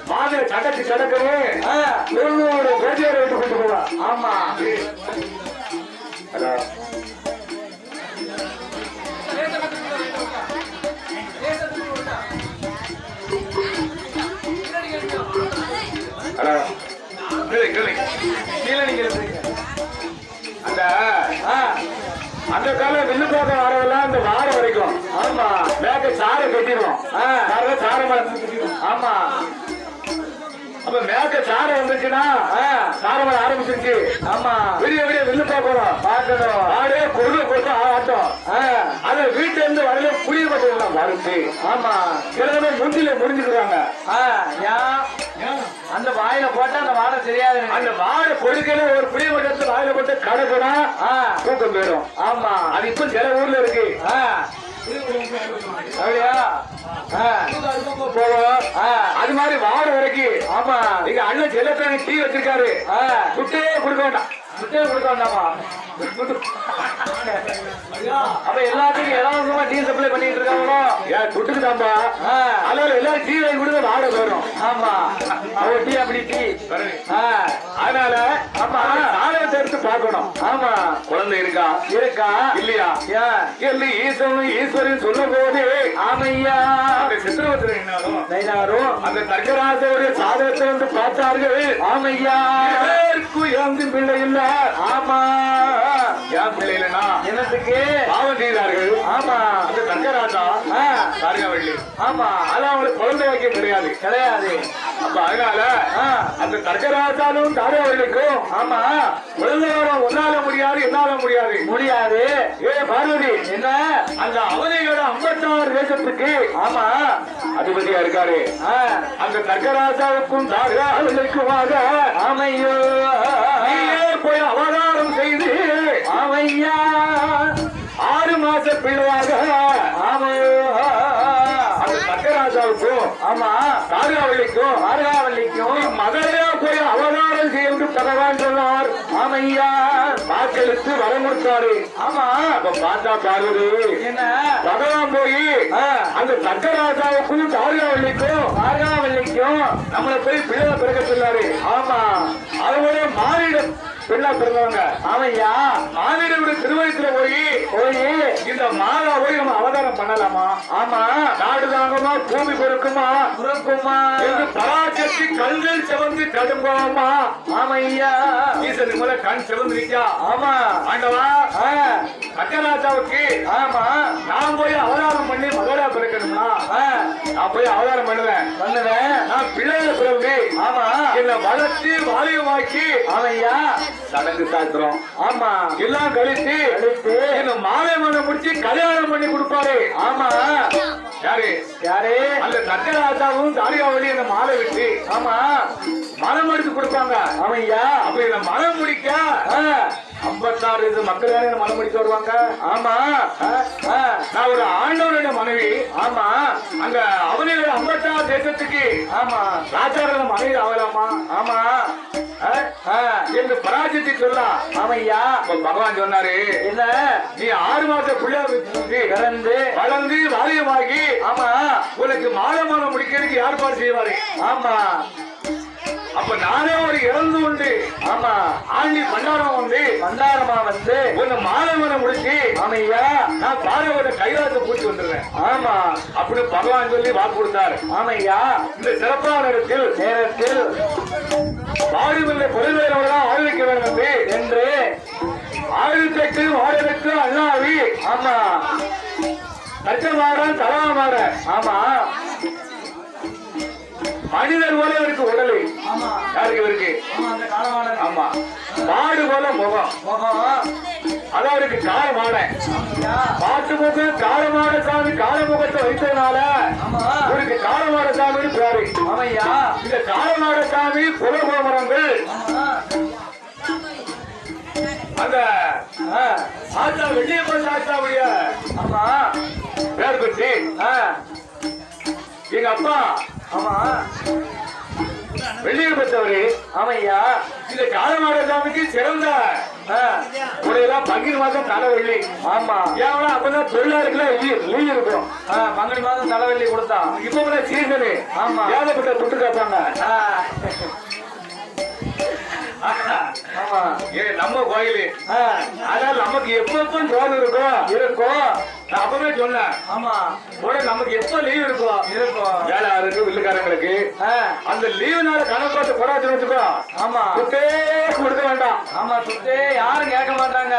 மாதிரி சடக்கு சடக்குன்னு ஆ, தொண்ணூறு பேஜியார் எடுத்து கொண்டு போவா. ஆமா. ஹலோ. ஹலோ. கீழே நீங்க இருப்பீங்க அந்த அந்த காலம் வில்லு பார்க்க வரவெல்லாம் இந்த வாரம் வரைக்கும். ஆமா மேக்க சாரை கட்டிடுவோம். சாரை கட்டிடுவோம். ஆமா. அப்ப மேக்க சாரை வந்துச்சுன்னா ஆ, சாரை மரம் ஆரம்பிச்சிருச்சு. ஆமா. விடிய விடிய வில்லு பார்க்கணும். பார்க்கணும். ஆடே கொடு கொடு ஆட்டம். ஆ, அத வீட்டுல இருந்து வரல புளிய பட்டம் வறுத்து ஆமா. சில பேர் முந்தில முடிஞ்சுக்கிறாங்க அந்த வாயில போட்டா அந்த வாடை தெரியாது அந்த வாழை பொழுக்கல ஒரு புளிய பட்டத்தை வாயில போட்டு கலக்குனா ஆ, தூக்கம் போயிடும். ஆமா. அது இப்ப சில ஊர்ல இருக்கு. அப்படியா? ஆ, போவோம் ஆ, அது மாதிரி வாழை வரைக்கும் ஆமா. நீங்க அண்ணன் செல்லத்தாங்க டீ வச்சிருக்காரு. ஆ, சுட்டே கொடுக்க வேண்டாம். முட்டையை கொடுக்க வேண்டாமா அப்ப எல்லாத்துக்கும் இலவசமா டீ சப்ளை பண்ணிட்டு இருக்காங்களோ? ஏன் துட்டுக்கு தான்பா ஆ, அதனால எல்லாரும் டீ வாங்கி கொடுக்க வாழை போயிடும் ஆமா. அவ டீ அப்படி டீ. ஆ, அதனால ஆமா எடுத்து பார்க்கணும். ஆமா. குழந்தை இருக்கா? இருக்கா? இல்லையா? ஏன் என்று ஈசனும் ஈஸ்வரன் சொல்லும் போது ஆமையா சித்திரவத்திரம் அந்த தர்க்கராஜருடைய சாதகத்தை வந்து பார்த்தார்கள். ஆமையா. யாருக்கும் பிள்ளை இல்ல. ஆமா. யார் பிள்ளை இல்லைன்னா? என்னத்துக்கு? பாவம் செய்தார்கள். ஆமா. அந்த தர்க்கராஜா ஆ, தாரிகாவள்ளி. ஆமா. ஆனா அவங்களுக்கு குழந்தை வைக்க கிடையாது. கிடையாது. அப்ப அதனால அந்த தர்க்கராஜாலும் தாரிகாவள்ளிக்கும் ஆமா வரம் உன்னால முடியாது என்னால முடியாது. முடியாது. ஏ பார்வதி என்ன? அந்த அவதிகளோட ஐம்பத்தாறு தேசத்துக்கு ஆமா அதிபதியா இருக்காரு. அந்த தர்க்கராஜாவுக்கும் தாரிகாவள்ளிக்குமாக ஆமையோ நீயே போய் அவதாரம் செய்து ஆமையா ஆறு மாச பிள்ளையாக ஆமையோ தக்கராஜாவுக்கும் ஆமா. தாரிகாவள்ளிக்கும் ஆர்காவல்லிக்கும் மகளையா போய் அவதாரம் செய்து பகவான் சொன்னார். ஆமையா வாக்களித்து வரம் கொடுத்தாரு. ஆமா. அப்ப பார்த்தா பார்வதி என்ன? பகவான் போய் அந்த தக்கராஜாவுக்கும் தாரிகாவள்ளிக்கும் ஆர்காவல்லிக்கும் நம்மளை போய் பிள்ளை பிறக்க சொன்னாரு. ஆமா. அவங்களே மாறிடம் பெண்ணா பிறந்தவங்க. ஆமையா? மானிடனுடைய திருவயத்துல போய் போய்? இந்த மாதா போய் நம்ம அவதாரம் பண்ணலாமா? ஆமா. நாடு தாங்கமா பூமி பெருக்குமா புறக்குமா? பராசக்தி கல்கள் சிவந்து கடுங்கோமா ஆமையா. ஈசனுக்கு மேல கண் சிவந்திருக்கா ஆமா. ஆண்டவா ஆ, சக்கராஜாவுக்கு ஆமா. நான் போய் அவதாரம் பண்ணி மகளா பிறக்கணும்னா? நான் போய் அவதாரம் பண்ணுவேன். பண்ணுவேன். நான் பிள்ளைய பிறகு ஆமா. என்னை வளர்த்து வாலியமாக்கி ஆமையா. சடங்கு சாத்திரம் ஆமா. எல்லாம் கழித்து கழித்து என்ன மாலை மனம் முடிச்சு கல்யாணம் பண்ணி கொடுப்பாரு. ஆமா. யாரு? யாரு? அந்த சக்கராஜாவும் தாரிகாவளி என்ன மாலை விட்டு ஆமா மனம் எடுத்து கொடுப்பாங்க ஆமையா? அப்ப என்ன மனம் முடிக்க ஆ, ஐம்பத்தாறு இது மக்கள் தானே என்ன மனம் முடிக்க வருவாங்க. ஆமா. நான் ஒரு ஆண்டவனுடைய மனைவி. ஆமா. அங்க அவனியோட ஐம்பத்தாறு தேசத்துக்கு ஆமா. ராஜாவோட மனைவி ஆகலாமா? ஆமா. என்று பராஜித்து சொல்லலாம் ஆமையா. பகவான் சொன்னாரு என்ன? நீ ஆறு மாச புள்ள பிறந்து வளர்ந்து வாலியமாகி ஆமா. உனக்கு மாலை மாலை முடிக்கிறதுக்கு ஏற்பாடு செய்வாரு. ஆமா. அப்ப நானே ஒரு இறந்து உண்டு. ஆமா ஆண்டி பண்டாரம் வந்து பண்டாரமா வந்து உன்னை மாலை முடிச்சு ஆமையா நான் பாரவோட கைலாசத்தை பூச்சி வந்துடுறேன் ஆமா அப்படின்னு பகவான் சொல்லி வாக்கு கொடுத்தாரு. ஆமையா இந்த சிறப்பான இடத்தில் நேரத்தில் பாடுமில்லை பொருள்வேறவர்களாம் ஆழ்விக்க வேண்டும் என்று என்று ஆயுதத்துக்கு அல்லாவி அண்ணாவி ஆமா. தச்சமாடன் தலமாட ஆமா. மனிதர் போல இருக்கு உடலு. ஆமா. யாருக்கு இருக்கு ஆமா மாடு போல முகம். அதான் இருக்கு காலமான பாட்டு முகம் காலமான சாமி காலமுகத்தை வைத்ததுனால ஆமா. இவருக்கு காலமான சாமின்னு பேரு இந்த காலமான சாமி புலகோமரங்கள் ஆமா. அந்த ஆத்தா வெள்ளியப்பன் ஆத்தாவுடைய ஆமா. பேர் பெற்று எங்க அப்பா. ஆமா. வெள்ளியை பெற்றவரு. ஆமையா. இந்த காலமாட சாமிக்கு சிறந்த. ஆ, முறையெல்லாம் பங்கிர் மாதம் தலை வெள்ளி ஆமா ஏன்னா அப்பதான் தொழிலாளர்கள லீவ் இருக்கும் பங்குனி மாதம் தலைவலி கொடுத்தான் இப்ப கூட சீசனு. ஆமா. ஏகப்பட்ட துட்டு கேட்பாங்க ஆமா ஏ நம்ம கோயிலு. அதனால நமக்கு எப்பப்ப தோல் இருக்கும் இருக்கும் அப்பவே சொன்னேன். ஆமா. கூட நமக்கு எப்ப லீவ் இருக்கும் இருக்கும் வேளாருக்கு வில்லுக்காரங்களுக்கு. அந்த லீவு நாள் கணக்கு பார்த்து கொடாச்சு வச்சுக்கோ. ஆமா. துட்டே கொடுக்க வேண்டாம். ஆமா சுத்தே யாரும் கேட்க மாட்டாங்க.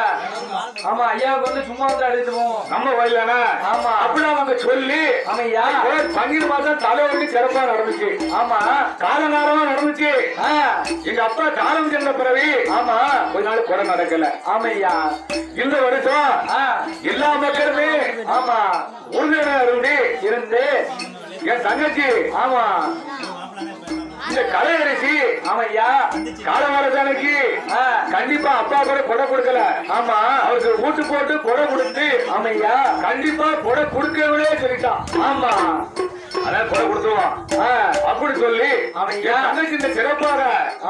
ஆமா ஐயாவுக்கு வந்து சும்மா வந்து அடிச்சு போவோம். நம்ம கோயிலானே ஆமா. அப்படி அவங்க சொல்லி ஆமையா பங்கிர் மாதம் தலைவலி சிறப்பா நடந்துச்சு. ஆமா. காலங்காலமா நடந்துச்சு. ஆ, எங்க அப்பா காலம் சென்ற பிறகு ஆமா. கொஞ்ச நாள் கூட நடக்கல. ஆமையா இந்த வருஷம் எல்லா மக்களுமே ஆமா உறுதியான இருந்து என் தங்கச்சி ஆமா. இந்த கலை அரிசி ஆமையா காலவாரத்தானுக்கு கண்டிப்பா அப்பா கூட கொடை கொடுக்கல. ஆமா அவருக்கு ஊட்டு போட்டு கொடை கொடுத்து ஆமையா கண்டிப்பா கொடை கொடுக்கவே சொல்லிட்டான். ஆமா. அதான் கொடுத்துருவான் அப்படி சொல்லி. என் தங்கச்சி இந்த சிறப்பாக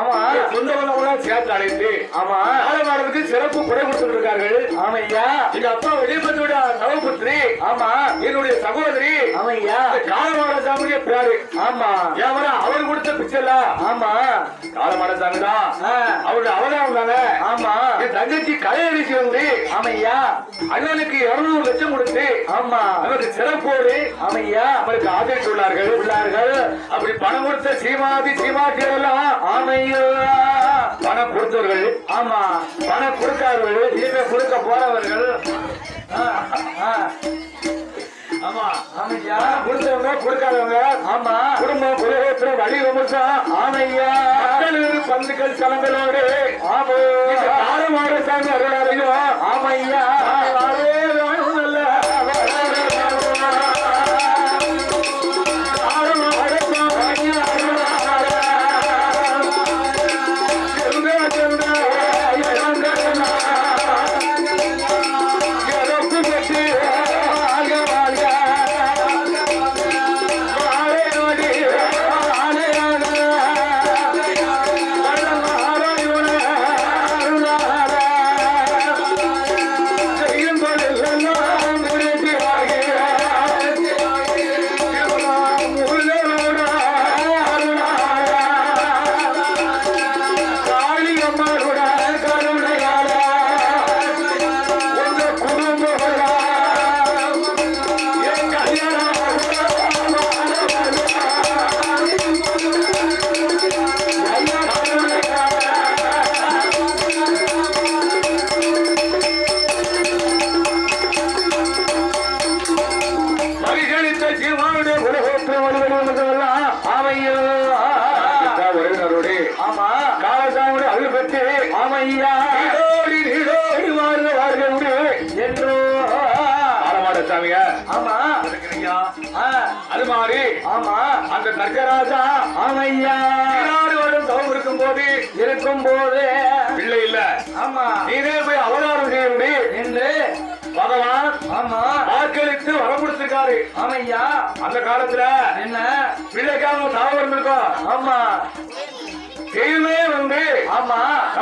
ஆமா. என் சொந்த பந்தவங்களாம் சேர்த்து அழைத்து ஆமா. காலவாரத்துக்கு சிறப்பு கொடை கொடுத்துட்டு இருக்கார்கள். ஆமையா? எங்க அப்பா நவபுத்திரி ஆமா. என்னுடைய சகோதரி. ஆமையா? காலவார சாமிய பேரு ஆமா. ஏவரா அவர் கொடுத்த பிச்சைல ஆமா. காலவார சாமி தான். அவதாரம் தானே? ஆமா. என் தங்கச்சி கலையரிசி வந்து ஆமையா? அண்ணனுக்கு இருநூறு லட்சம் கொடுத்து ஆமா. அவருக்கு சிறப்போடு ஆமையா? அவருக்கு சொன்னார்கள் உள்ளார்கள். அப்படி பணம் கொடுத்த சீமாதி சீமாட்டியர் எல்லாம் ஆமையா பணம் கொடுத்தவர்கள் ஆமா பணம் கொடுக்காதவர்கள் இனிமே கொடுக்க போறவர்கள். ஆமா ஆமையா கொடுத்தவங்க கொடுக்காதவங்க ஆமா குடும்பம் குலகோத்திர வழி வம்சம் ஆமையா. பந்துக்கள் கலங்களோடு ஆமோ. இந்த காலமாட சாமி ஆமையா.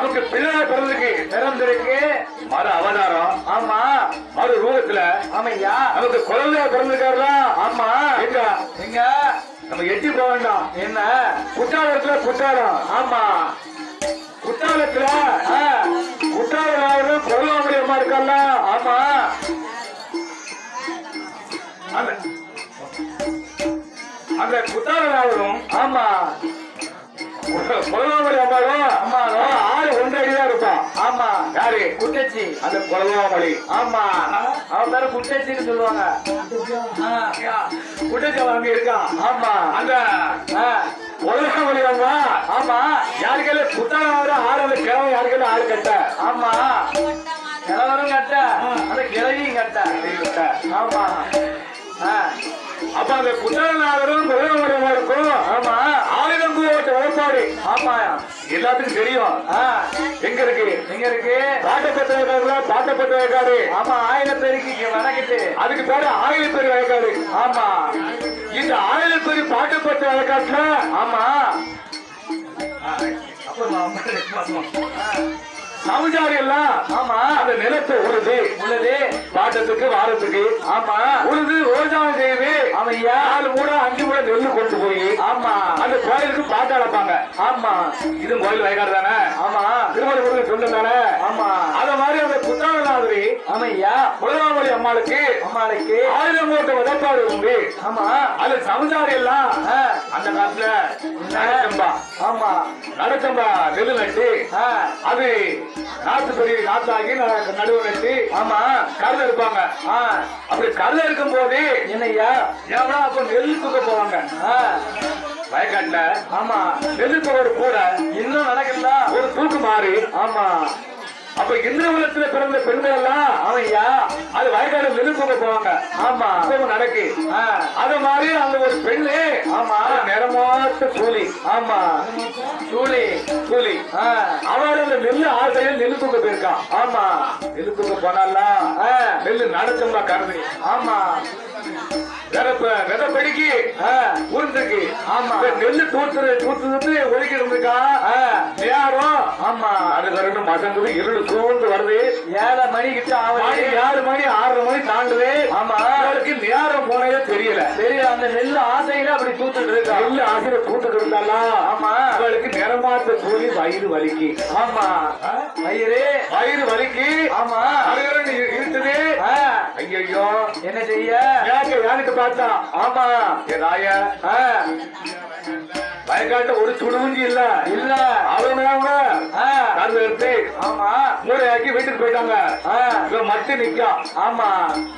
நமக்கு பிள்ளை பிறந்திருக்கு பிறந்திருக்கு மறு அவதாரம். ஆமா. மறு ரூபத்துல. ஆமையா. நமக்கு குழந்தையா பிறந்திருக்காருல. ஆமா. எங்க? எங்க? நம்ம எட்டி போக வேண்டாம். என்ன? குற்றாலத்துல குற்றாலம். ஆமா. குற்றாலத்துல ஆ, குற்றாலம் கொல்லாமடி அம்மா இருக்கல்ல ஆமா. அந்த குற்றாலம் ஆமா. கொலவாமடி அம்மாவும் அம்மாவும் ஆறு ஒன்றரை அடிதான் இருப்பான் ஆமா. யாரு குட்டச்சி அந்த கொலவாமடி ஆமா அவன் பேரு குட்டச்சின்னு சொல்லுவாங்க ஆ, குட்டச்சவன் அங்க இருக்கான் ஆமா அந்த ஆ, கொலவாமடி அம்மா ஆமா யாருக்கையில குற்றாலம் வர ஆறு கிழமை யாருக்கையில ஆள் கட்ட ஆமா கிழவரும் கட்ட அந்த கிழவியும் கட்ட ஆமா ஆ, அப்ப அந்த குற்றாலநாதரும் கொலவாமடி அம்மா இருக்கும்? ஆமா. ஆயுதம் கூட்ட வழப்பாடு ஆமா. எல்லாத்துக்கும் தெரியும். எங்க இருக்கு? எங்க இருக்கு? பாட்டப்பட்ட வயக்காடுல பாட்டப்பட்ட வயக்காடு ஆமா ஆயிரம் பேருக்கு வணக்கிட்டு அதுக்கு பேரு ஆயிரப்பேர் வயக்காடு ஆமா. இந்த ஆயிரப்பேர் பாட்டப்பட்ட வயக்காட்டுல ஆமா சமுதாயம் எல்லாம் ஆமா. அந்த நிலத்தை உழுது உள்ளது பாட்டத்துக்கு வாரத்துக்கு ஆமா. உழுது விவசாயம் செய்து ஆமையா நாலு மூட அஞ்சு மூட நெல்லு கொண்டு போய் ஆமா. அந்த கோயிலுக்கு பாட்டு அழைப்பாங்க. ஆமா. இது கோயில் வயக்காடு தானே? ஆமா. திருமணம் சொல்லு தானே? ஆமா. அத மாதிரி அந்த குத்தாலநாதரி ஆமையா குலவாமொழி அம்மாளுக்கு அம்மாளுக்கு. ஆயிரம் மூட்டை உதப்பாடு உண்டு. ஆமா. அது சமுதாயம் எல்லாம் அந்த காலத்துல நடச்சம்பா. ஆமா. நடச்சம்பா நெல்லு நட்டு. அது நாத்து பெரிய நாத்தாகி ந- நடுவு நட்டு ஆமா. கருத இருப்பாங்க. அப்படி கருத இருக்கும் போது என்னய்யா? ஏன்னா அப்ப நெல் தூக்க போவாங்க? வயக்காட்டுல ஆமா. நெல் ஒரு கூட இன்னும் நடக்கல ஒரு தூக்கு மாறி ஆமா. அப்ப இந்திரகுலத்துல பிறந்த பெண்கள் எல்லாம் ஆமையா அது வயக்காடு தூக்க போவாங்க. ஆமா. நடக்கு. அது மாதிரி அந்த ஒரு பெண்ணு ஆமா. நிறமாத்த கூலி. ஆமா. கூலி. ஆ, அவள் அந்த நெல்லு ஆசையில் நெல்லு தூக்க போயிருக்கான் ஆமா. நெல்லு தூக்க போனாலாம் நெல்லு நடச்சோம்னா கருது. ஆமா. வித பெடிக்கு ஆ, உருந்துக்கு ஆமா. நெல்லு தூத்து தூத்து இருந்துக்கா யாரும் ஆமா. அது கரண்டு மசங்குது இருள் சூழ்ந்து வருது. ஏழை மணி கிட்ட ஏழு மணி ஆறு மணி தாண்டுது. ஆமா. அவளுக்கு நேரம் போனதே தெரியல. சரி அந்த நெல்லு ஆசையில அப்படி தூத்துட்டு இருக்கா? ஆசிரியர் கூட்டுக்கு இருந்தாலாம் ஆமா. அவளுக்கு நிறமாத்த கூலி வயிறு வலிக்கு. ஆமா. வயிறு. வயிறு வலிக்கு. ஆமா. அருகரன் இருட்டுது ஐயோ என்ன செய்ய? யாருக்கு பார்த்தா ஆமா. ராய வயக்காட்ட ஒரு சுடுமுஞ்சி இல்ல. இல்ல. அவங்க கருது எடுத்து. ஆமா. மூளையாக்கி வீட்டுக்கு போயிட்டாங்க. மட்டு நிக்கா. ஆமா.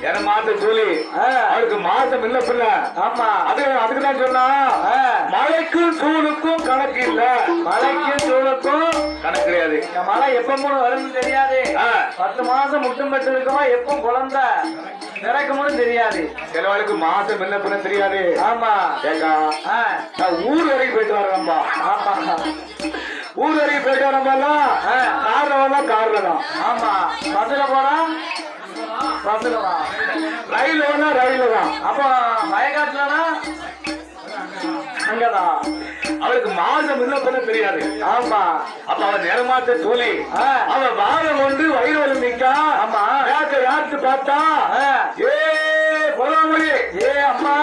என மாத்த சொல்லி? ஆ, அவளுக்கு மாசம் இல்ல பிள்ளை. ஆமா. அது அதுக்கு தான் சொன்னா மழைக்கும் சூழுக்கும் கணக்கு இல்ல. மழைக்கும் சூழுக்கும் கணக்கு கிடையாது. மழை எப்ப மூணு வரும்னு தெரியாது. பத்து மாசம் முட்டும் பெற்று இருக்கோம் எப்போ குழந்தை பிறக்கும்னு தெரியாது. சிலவளுக்கு மாசம் என்ன தெரியாது. ஆமா. ஏக்கா ஆ, நான் ஊர் வரைக்கும் போயிட்டு வரேன்பா ஆமா. ஊர் வரைக்கும் போயிட்டு வரம்பெல்லாம் ஆ. கார்ல வரலாம் கார்ல தான் ஆமா. பஸ்ல போனா? பஸ்ல தான் ரயில் வேணா ரயில் தான் அப்போ வயக்காட்டுலனா அங்கதான் அவளுக்கு மாசம் பிள்ளை தெரியாது. ஆமா. அப்ப அவன் நேரமாத்த சொல்லி ஆ, அவன் வாரம் கொண்டு வயிறு வலி நிக்கா ஆமா. யாக்க யாருக்கு பார்த்தா? ஏ பொறாமொழி ஏ அம்மா.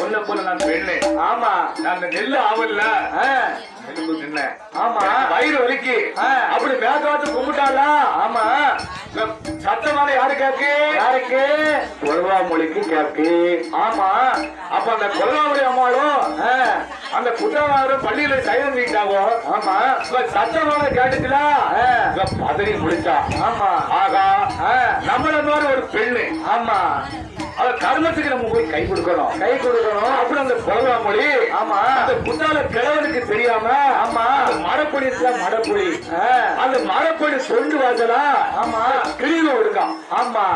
ஒன்ன போல நான் பெண்ணு ஆமா. நான் நெல்லு ஆவல்ல. நின்னேன் ஆமா. வயிறு வலிக்கு. அப்படி மேற்காத்து கும்பிட்டாளா? ஆமா. சத்தமான யாரு கேக்கு? யாருக்கு? கொல்வாமொழிக்கு கேக்கு. ஆமா. அப்ப அந்த கொல்வாமொழி அம்மாளும் ஆ, அந்த குற்றவாளரும் பள்ளியில சைலம் வீட்டாவோ ஆமா. சத்தமான. இவ பதறி முடிச்சா. ஆமா. ஆகா நம்மள மாதிரி ஒரு பெண்ணு. ஆமா. அவ கர்மத்துக்கு நம்ம போய் கை கொடுக்கணும். கை கொடுக்கணும். அப்புறம் அந்த புலவாமொழி ஆமா. அந்த குத்தால கிழவனுக்கு தெரியாம ஆமா. அந்த மடப்பொடி ஆ, அந்த மடப்பொடி சொண்டு வாசலா ஆமா. கிளியில விடுக்கான் ஆமா.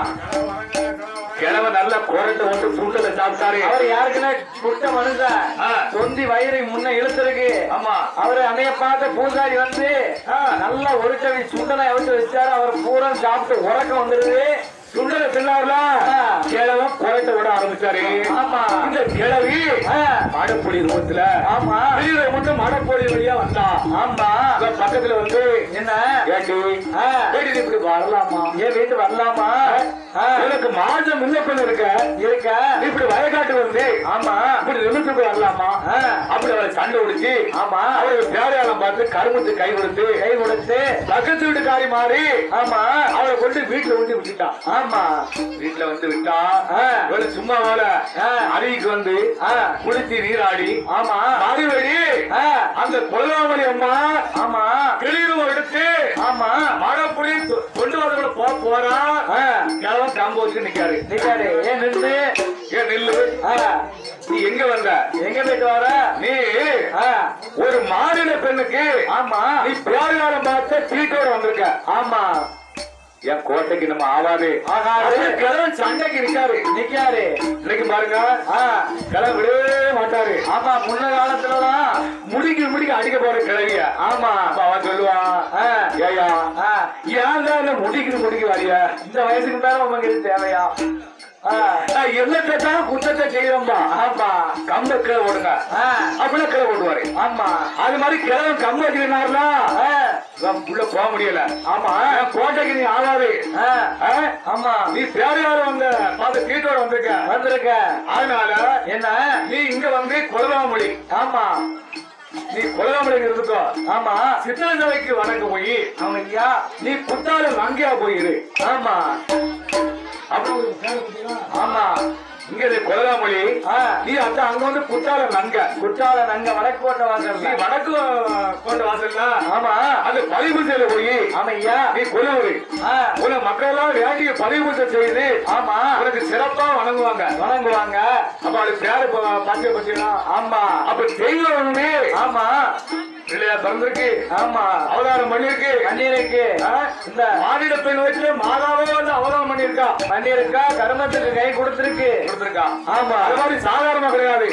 கிழவன் நல்ல குரட்டை வந்து சுண்டல சாப்பிட்டாரு. அவர் யாருக்குன்னா குட்ட மனுஷன் ஆ. தொந்தி வயிறை முன்ன இழுத்துருக்கு. ஆமா. அவரு அன்னைய பார்த்த பூசாரி வந்து. நல்லா ஒரு கவி சுண்டலை வச்சாரு. அவர் பூரா சாப்பிட்டு உறக்கம் வந்துருது. சுண்டல ஆ. கிழவன் குரட்டை விட ஆரம்பிச்சாரு. இந்த கிழவி. மடப்பொடி ரூபத்துல ஆமா. வெளியில மட்டும் மடப்பொடி வழியா வந்தா. ஆமா. பக்கத்துல வந்து என்ன? நீ இப்படி வரலாமா? ஏன் வீட்டு வரலாமா. எனக்கு மாதம் முன்னப்பன் இருக்க. இருக்க. நீ இப்படி வயக்காட்டு வந்து ஆமா. இப்படி நிமிஷத்துக்கு வரலாமா. அப்படி அவளை சண்டை உடிச்சு ஆமா. அவளுக்கு பேரையாளம் பார்த்து கருமத்து கை கொடுத்து கை கொடுத்து பக்கத்து வீட்டுக்காரி மாறி ஆமா. அவளை கொண்டு வீட்டுல வந்து விட்டுட்டான் ஆமா. வீட்டுல வந்து விட்டா. இவளு சும்மா வேல. அருவிக்கு வந்து. குளிச்சு நீராடி ஆமா. மறுபடி ஆ. அந்த கொலவாமணி அம்மா ஆமா. கிளியும் எடுத்து ஆமா. புளி கொண்டு வரவங்கள போ போறா. கிழவன் கம்பு வச்சு நிக்காரு. நிக்காரு. ஏன் நின்று ஏன் நில்லு. நீ எங்க வந்த? எங்க போயிட்டு வர? நீ. ஒரு மாநில பெண்ணுக்கு ஆமா. நீ பேரியாரம் பார்த்த சீட்டோட வந்திருக்க. ஆமா. என் கோட்டைக்கு நம்ம ஆவாது கிழவன் சண்டைக்கு நிக்காரு. நிக்காரு. இன்னைக்கு பாருங்க. கிழவன் விடவே மாட்டாரு. ஆமா முன்ன காலத்துலலாம் முடிக்க முடிக்க அடிக்க போற கிழவிய. ஆமா அவன் சொல்லுவான். ஏயா. ஏன் தான் முடிக்கிற முடிக்க வாரியா? இந்த வயசுக்கு மேல இது தேவையா? என்னத்தை தான் குற்றத்தை செய்யறோம்பா. ஆமா கம்ப கிளை ஓடுங்க. அப்படின்னா கிளை ஓடுவாரு ஆமா. அது மாதிரி கிழவன் கம்ப வச்சிருந்தாருல ஆ. உள்ள போக முடியல. ஆமா. கோட்டைக்கு நீ ஆகாது? ஆமா. நீ பேரையார வந்த பார்த்து சீட்டோட வந்திருக்க. வந்திருக்க. அதனால என்ன? நீ இங்க வந்து கொலவாமொழி ஆமா. நீ கொலவாமொழி இருந்துக்கோ. ஆமா. சித்தன சபைக்கு வணங்க போய். அவனுக்கியா? நீ குத்தால வங்கியா போயிரு. ஆமா. ஆமா. இங்க நீ கொலவாமொழி ஆ. நீ அந்த அங்க வந்து குத்தால நங்க. குற்றால நங்க வடக்கு கோட்டை நீ வாசல் வடக்கு கொண்ட வாசல்ல? ஆமா. அந்த பதிவுசையில போய். ஆமையா. நீ கொலவரு. உன மக்கள் எல்லாம் வேண்டிய பதிவுசை செய்து ஆமா. உனக்கு சிறப்பா வணங்குவாங்க. வணங்குவாங்க. அப்ப அது பேரு பாத்திய பத்தியா ஆமா. அப்ப தெய்வமே ஆமா. இல்லையா பிறந்திருக்கு ஆமா. அவதாரம் பண்ணிருக்கு கண்ணீருக்கு ஆ? இந்த மானிட பெண் வச்சு மாதாவே வந்து அவதாரம் பண்ணிருக்கா கண்ணீருக்கா கர்மத்துக்கு கை கொடுத்திருக்கு. கொடுத்திருக்கா. ஆமா. அது மாதிரி சாதாரணமா கிடையாது.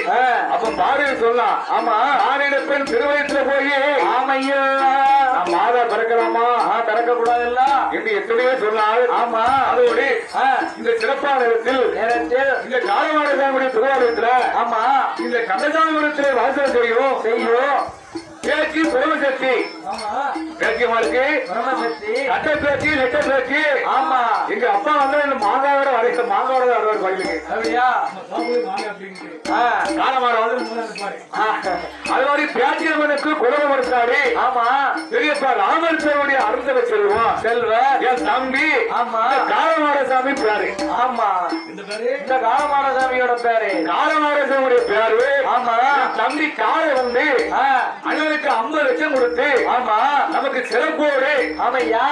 அப்ப பாரதி சொல்லலாம் ஆமா. மானிட பெண் திருவயத்துல போய் ஆமையா. மாதா பிறக்கலாமா? ஆ திறக்க கூடாதுல்ல என்று எத்தனையோ சொன்னால் ஆமா. அதோடு இந்த சிறப்பான இடத்தில் இந்த காலமானசாமியுடைய திருவாலயத்துல ஆமா. இந்த கந்தசாமிபுரத்திலே வாசல் செய்யும் செய்யும் பேச்சு பிரமசக்தி ஆமா பேச்சியமாளுக்கு பிரம்மசக்தி கட்ட பேச்சு. நெட்ட பேச்சு ஆமா. எங்க அப்பா வந்து இந்த மாங்காவோட வரைக்கும் மாங்காவோட வருவார் கோயிலுக்கு. அப்படியா? காலமாட வந்து அது மாதிரி பேச்சியம்மனுக்கு குலகம் இருக்காரு ஆமா. பெரியப்பா ராமர் பேருடைய அருந்தவை செல்வம். செல்வர். என் தம்பி. ஆமா. இந்த காலமாட சாமி பேரு. ஆமா. இந்த காலமான சாமியோட பேரு. காலமாட பேரு. ஆமா. என் தம்பி காலை வந்து அண்ணனுக்கு ஐம்பது லட்சம் கொடுத்து ஆமா நமக்கு சிறப்போடு ஆமையா?